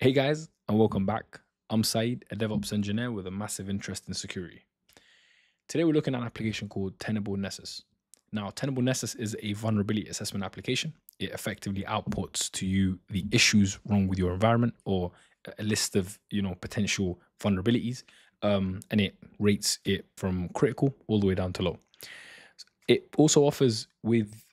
Hey guys, and welcome back. I'm Saeed, a DevOps engineer with a massive interest in security. Today we're looking at an application called Tenable Nessus. Now, Tenable Nessus is a vulnerability assessment application. It effectively outputs to you the issues wrong with your environment or a list of you know potential vulnerabilities, um, and it rates it from critical all the way down to low. It also offers with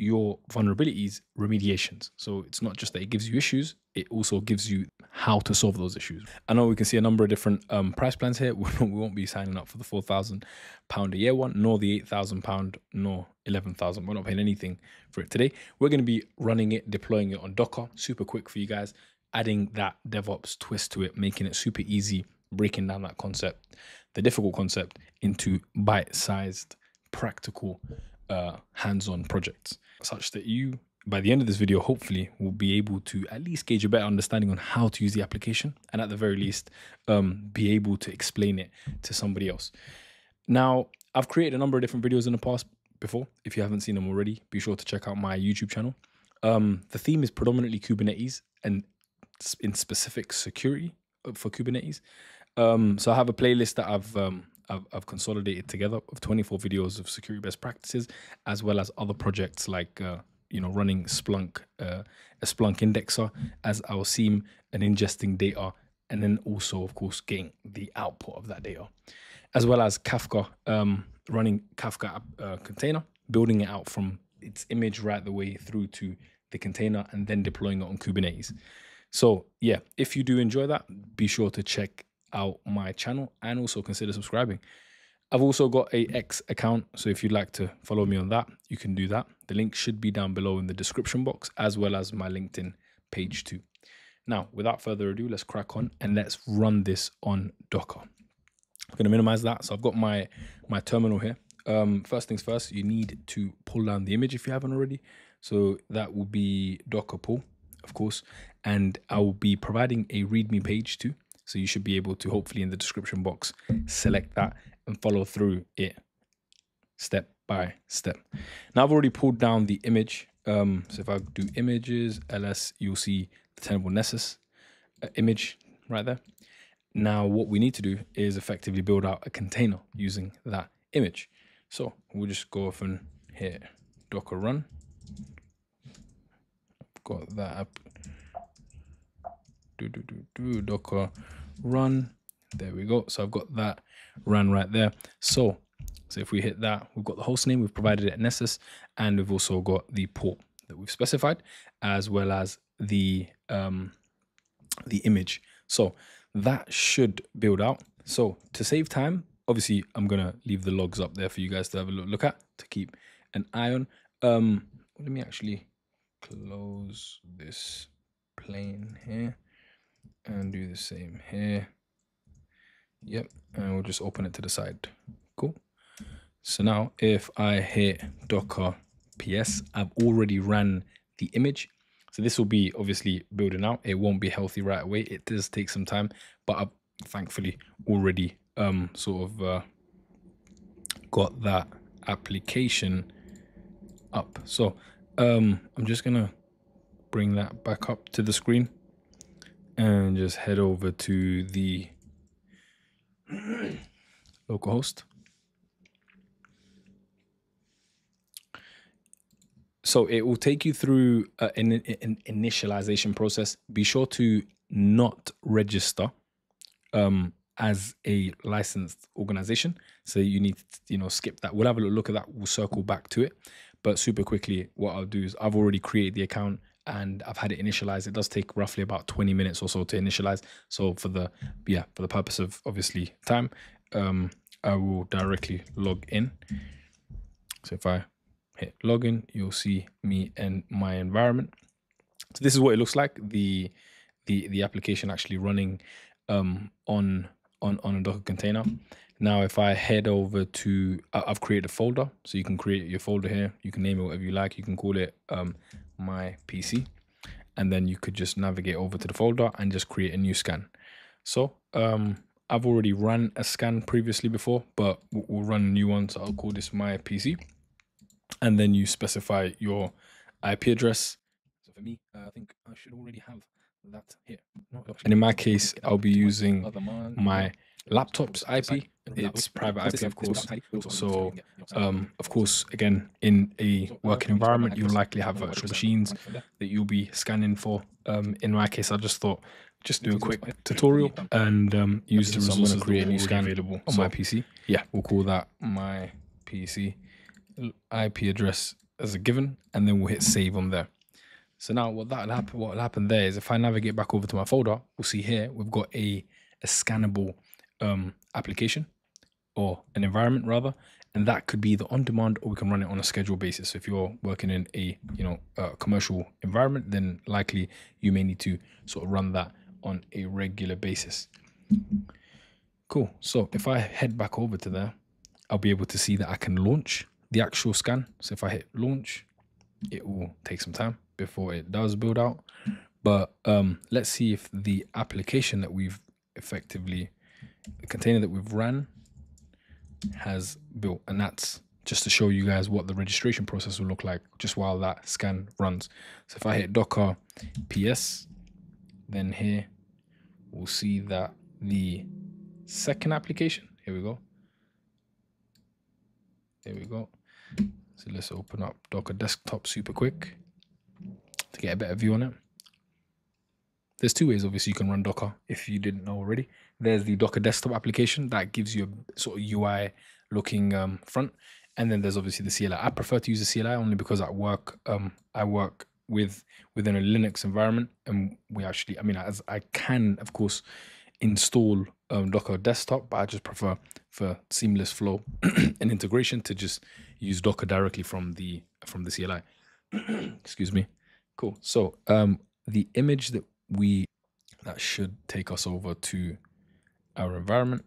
your vulnerabilities remediations. So it's not just that it gives you issues, it also gives you how to solve those issues. I know we can see a number of different um, price plans here. We won't be signing up for the four thousand pound a year one, nor the eight thousand pound, nor eleven thousand. We're not paying anything for it today. We're going to be running it, deploying it on Docker, super quick for you guys, adding that DevOps twist to it, making it super easy, breaking down that concept, the difficult concept, into bite-sized, practical, uh, hands-on projects, such that you by the end of this video, hopefully, we'll be able to at least gauge a better understanding on how to use the application and at the very least, um, be able to explain it to somebody else. Now, I've created a number of different videos in the past before. If you haven't seen them already, be sure to check out my YouTube channel. Um, the theme is predominantly Kubernetes and in specific security uh, for Kubernetes. Um, so I have a playlist that I've, um, I've, I've consolidated together of 24 videos of security best practices, as well as other projects like uh, you know running Splunk uh, a Splunk indexer as our SIEM and ingesting data, and then also of course getting the output of that data, as well as Kafka um, running Kafka uh, container, building it out from its image right the way through to the container, and then deploying it on Kubernetes. So yeah, if you do enjoy that, be sure to check out my channel and also consider subscribing. I've also got a X account, so if you'd like to follow me on that, you can do that. The link should be down below in the description box, as well as my LinkedIn page too. Now, without further ado, let's crack on and let's run this on Docker. I'm going to minimize that. So I've got my, my terminal here. Um, first things first, you need to pull down the image if you haven't already. So that will be Docker pull, of course, and I will be providing a README page too. So you should be able to hopefully in the description box select that and follow through it step by step. Now I've already pulled down the image. Um, so if I do images, ls, you'll see the Tenable Nessus uh, image right there. Now what we need to do is effectively build out a container using that image. So we'll just go off and hit docker run. I've Got that up. Do, do, do, do, docker run. There we go. So I've got that run right there. So, so if we hit that, we've got the host name, we've provided it Nessus, and we've also got the port that we've specified, as well as the um, the image. So that should build out. So to save time, obviously I'm gonna leave the logs up there for you guys to have a look at to keep an eye on. Um, let me actually close this plane here and do the same here. Yep, and we'll just open it to the side. Cool. So now if I hit docker ps, I've already ran the image. So this will be obviously building out. It won't be healthy right away. It does take some time, but I've thankfully already um, sort of uh, got that application up. So um, I'm just gonna bring that back up to the screen and just head over to the localhost. So it will take you through an, an, initialization process. Be sure to not register um, as a licensed organization. So you need to, you know, skip that. We'll have a look at that. We'll circle back to it. But super quickly, what I'll do is I've already created the account and I've had it initialized. It does take roughly about 20 minutes or so to initialize. So for the yeah, for the purpose of obviously time, um, I will directly log in. So if I hit login, you'll see me and my environment. So this is what it looks like. The the the application actually running um, on on on a Docker container. Now, if I head over to, I've created a folder, so you can create your folder here. You can name it whatever you like. You can call it um, my PC, and then you could just navigate over to the folder and just create a new scan. So um, I've already run a scan previously before, but we'll run a new one. So I'll call this my PC, and then you specify your IP address. So for me, uh, I think I should already have that here. And in my case, I'll be using my laptop's IP. It's private IP, of course. So, um, of course, again, in a working environment, you'll likely have virtual machines that you'll be scanning for. Um, in my case, I just thought just do a quick tutorial and um, use the resources to create a new scan available on my PC. Yeah, we'll call that my PC IP address as a given, and then we'll hit save on there. So now what that'll happen, what will happen there is if I navigate back over to my folder, we'll see here we've got a, a scannable um, application or an environment rather, and that could be the on-demand or we can run it on a schedule basis. So if you're working in a you know a commercial environment, then likely you may need to sort of run that on a regular basis. Cool. So if I head back over to there, I'll be able to see that I can launch the actual scan. So if I hit launch, it will take some time before it does build out. But um, let's see if the application that we've effectively, the container that we've ran has built. And that's just to show you guys what the registration process will look like just while that scan runs. So if I hit docker ps, then here we'll see that the second application, here we go. There we go. So let's open up Docker Desktop super quick to get a better view on it. There's two ways, obviously, you can run Docker if you didn't know already. There's the Docker desktop application that gives you a sort of UI looking um, front. And then there's obviously the CLI. I prefer to use the CLI only because at work, um, I work with within a Linux environment, and we actually, I mean, as I can, of course, install um, Docker desktop, but I just prefer for seamless flow and integration to just use Docker directly from the from the CLI. Excuse me. Cool. So um, the image that we that should take us over to our environment.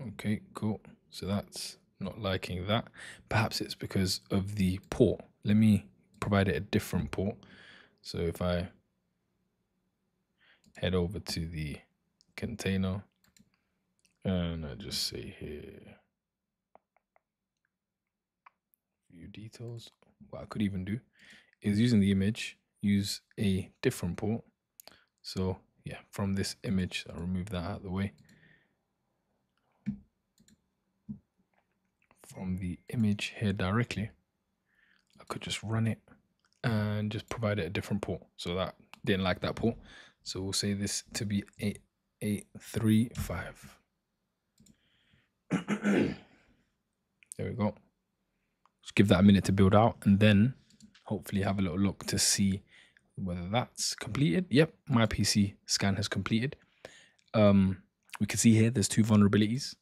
Okay, cool. So that's not liking that. Perhaps it's because of the port. Let me provide it a different port. So if I head over to the container and I just say here view details. What I could even do is using the image use a different port. So yeah, from this image, I'll remove that out of the way. From the image here directly, I could just run it and just provide it a different port. So that didn't like that port. So we'll say this to be 8835. there we go. Just give that a minute to build out and then hopefully have a little look to see whether that's completed. Yep, my PC scan has completed. Um, we can see here there's two vulnerabilities.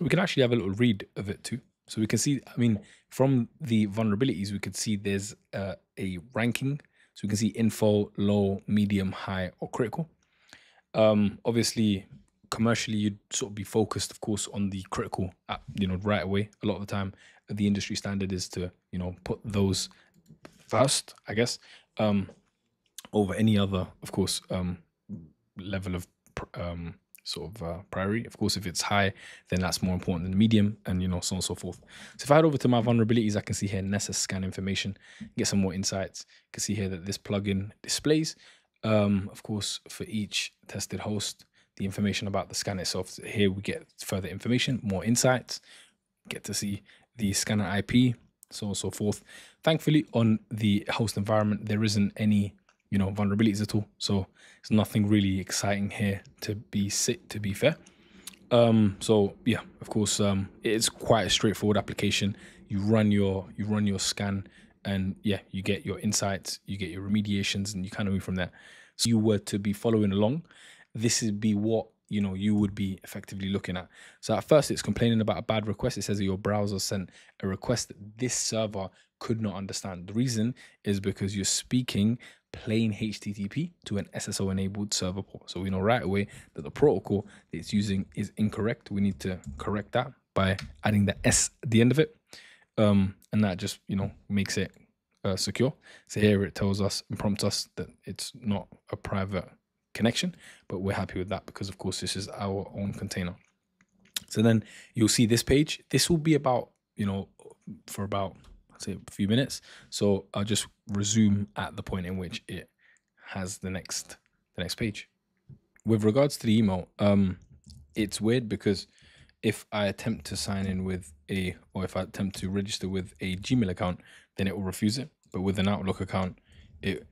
We can actually have a little read of it too. So we can see, I mean, from the vulnerabilities, we could see there's uh, a ranking. So we can see info, low, medium, high, or critical. Um, obviously, commercially, you'd sort of be focused, of course, on the critical, you know, right away. A lot of the time, the industry standard is to, you know, put those first, I guess. Um, over any other, of course, um, level of um, sort of uh, priority. Of course, if it's high, then that's more important than the medium, and you know, so on and so forth. So if I head over to my vulnerabilities, I can see here Nessus scan information, get some more insights. You can see here that this plugin displays, um, of course, for each tested host, the information about the scan itself. So here we get further information, more insights, get to see the scanner IP, so on and so forth. Thankfully, on the host environment, there isn't any you know vulnerabilities at all. So it's nothing really exciting here to be sit to be fair. Um, so yeah, of course, um, it's quite a straightforward application. You run your you run your scan, and yeah, you get your insights, you get your remediations, and you kind of move from there. So you were to be following along, this would be what you know you would be effectively looking at. So at first, it's complaining about a bad request. It says your browser sent a request that this server could not understand. The reason is because you're speaking plain HTTP to an SSL enabled server port. So we know right away that the protocol that it's using is incorrect. We need to correct that by adding the S at the end of it. Um, and that just, you know, makes it uh, secure. So here it tells us and prompts us that it's not a private connection, but we're happy with that because of course this is our own container. So then you'll see this page. This will be about, you know, for about say a few minutes. So I'll just resume at the point in which it has the next the next page. With regards to the email, um, it's weird because if I attempt to sign in with a, or if I attempt to register with a Gmail account, then it will refuse it. But with an Outlook account, it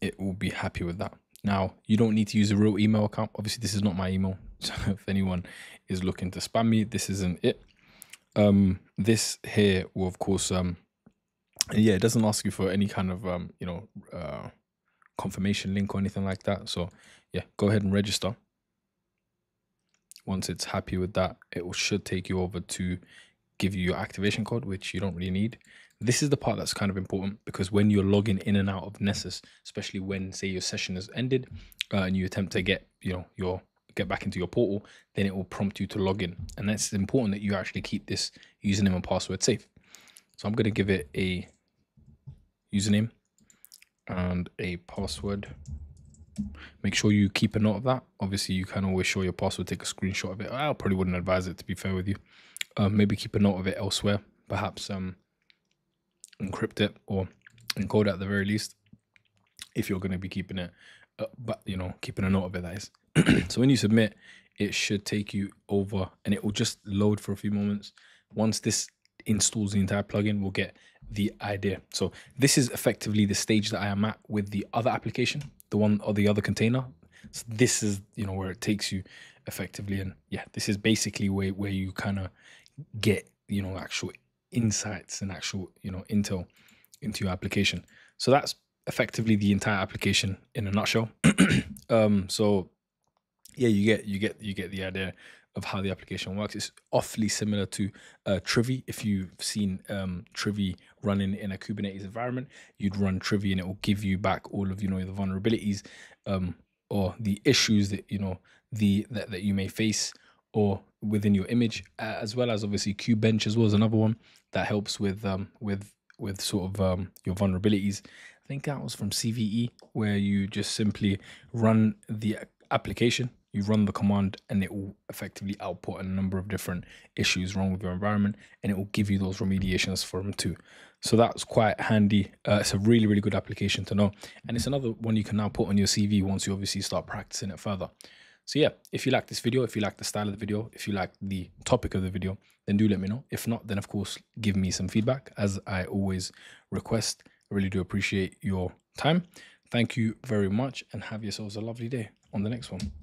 it will be happy with that. Now, you don't need to use a real email account. Obviously, this is not my email. So if anyone is looking to spam me, this isn't it. Um, this here will, of course, um, yeah, it doesn't ask you for any kind of, um, you know, uh, confirmation link or anything like that. So yeah, go ahead and register. Once it's happy with that, it should take you over to give you your activation code, which you don't really need. This is the part that's kind of important because when you're logging in and out of Nessus, especially when say your session has ended uh, and you attempt to get you know your get back into your portal, then it will prompt you to log in, and that's important that you actually keep this username and password safe. So I'm going to give it a username and a password. Make sure you keep a note of that. Obviously, you can always show your password, take a screenshot of it. I probably wouldn't advise it to be fair with you. Um, maybe keep a note of it elsewhere. Perhaps um, encrypt it or encode it at the very least if you're going to be keeping it uh, but you know keeping a note of it that is. So when you submit it should take you over and it will just load for a few moments. Once this installs the entire plugin we'll get the idea. So this is effectively the stage that i am at with the other application the one or the other container. So this is you know where it takes you effectively and yeah this is basically where, where you kind of get you know actual insights and actual you know intel into your application. So that's effectively the entire application in a nutshell. Um so yeah you get you get you get the idea of how the application works. It's awfully similar to uh, Trivy if you've seen um Trivy running in a kubernetes environment you'd run Trivy and it will give you back all of you know the vulnerabilities um or the issues that you know the that, that you may face or within your image, uh, as well as obviously KubeBench as well as another one that helps with um, with with sort of um, your vulnerabilities. I think that was from CVE, where you just simply run the application, you run the command, and it will effectively output a number of different issues wrong with your environment, and it will give you those remediations for them too. So that's quite handy. Uh, it's a really, really good application to know, and it's another one you can now put on your CV once you obviously start practicing it further. So yeah, if you like this video, if you like the style of the video, if you like the topic of the video, then do let me know. If not, then of course, give me some feedback as I always request. I really do appreciate your time. Thank you very much and have yourselves a lovely day on the next one.